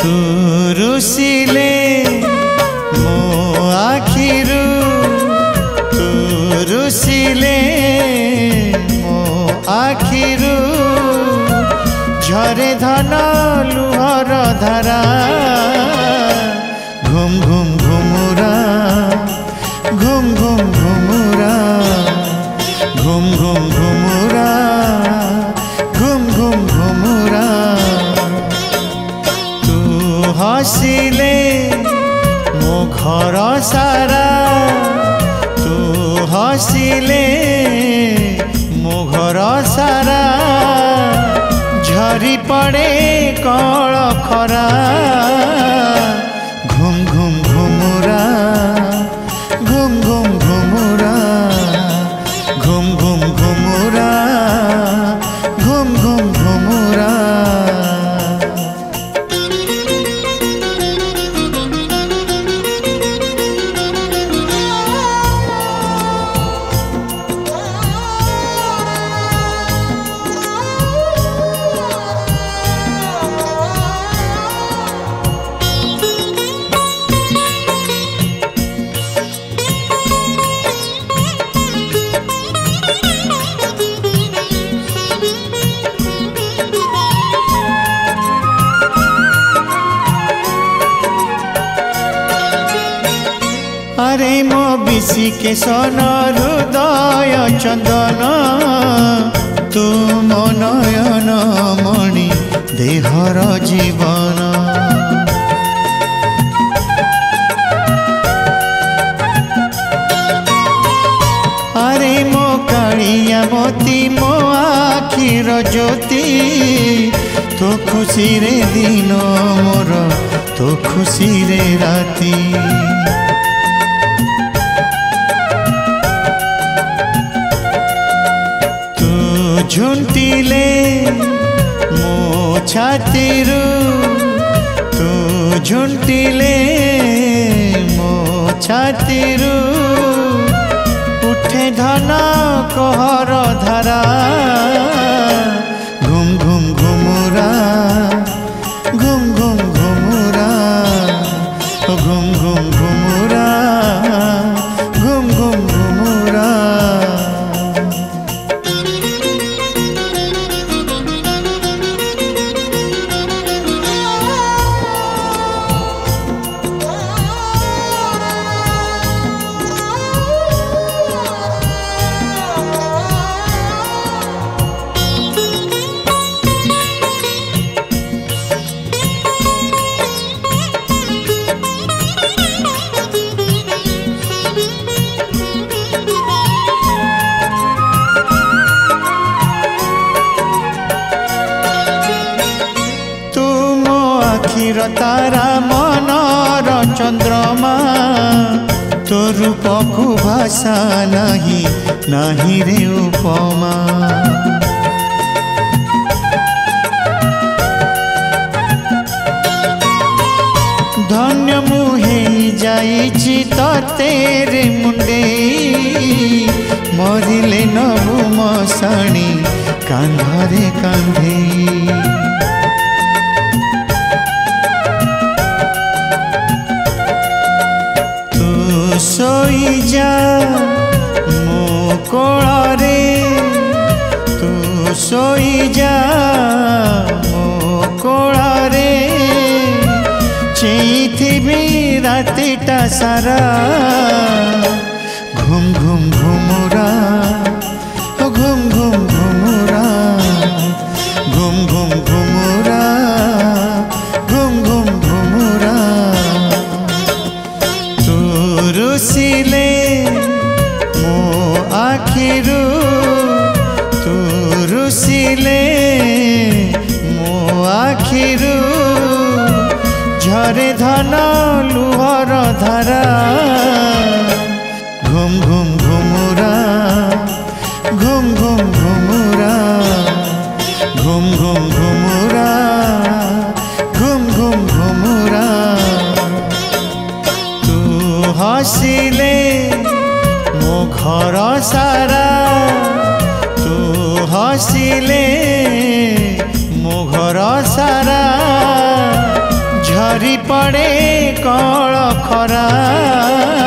ତୁରୁସିଲେ ମୋ ଆଖିରୁ ତୁରୁସିଲେ ମୋ ଆଖିରୁ ଝରେ ଧନ ଲୁହର ଧାରା ଘୁମ ଘୁମ ଘୁମୁରା ଘୁମ ଘୁମ ଘୁମୁରା ଘୁମ ଘୁମ ଘୁମ ଆସିଲେ ମୋ ଘର ସାରା ତୁ ହସିଲେ ମୋ ଘର ସାରା ଝରି ପଡ଼େ କଳ ଖରା ଘୁମ ଘୁମ ଘୁମୁରା ଘୁମ ଘୁମ ଘୁମୁରା ଘୁମ ଘୁମ আরে মো বিশি কেশন হৃদয় চন্দন তুম নয়ন মণি দেহর জীবন আরে মো কালিয়া মতি মো আখির জ্যোতি তো খুশি রে দিন মোর তো খুশি রে রাতি ঝুঁটিলে মো ছাতিরু তু ঝুঁটিলে মো ছাতিরু উঠে ঘন কহর ধারা ঘুম ঘুম ঘুমুরা ঘুম ঘুম ঘুমুরা ঘুম ঘুম ঘুম तारा मन र चन्द्रमा तो रूपको भाषा नाही नाही रे उपमा धन्य मुहे जाइछि त तेरे मुन्डे मरिले नभु म साणी कान्धरे कान्धे ଯା ମୋ କୋଳରେ ତୁ ଶୋଇଯା ମୋ କୋଳରେ ଚେଇଥିବି ରାତିଟା ସାରା ଘୁମ ଘୁମ ଘୁମୁରା ଦେଖିଲେ ମୋ ଆଖିରୁ ଝରେ ଧନ ଲୁହର ଧରା ପଡ଼ିଲେ ମୋ ଘର ସାରା ଝରି ପଡ଼େ କଳ ଖରା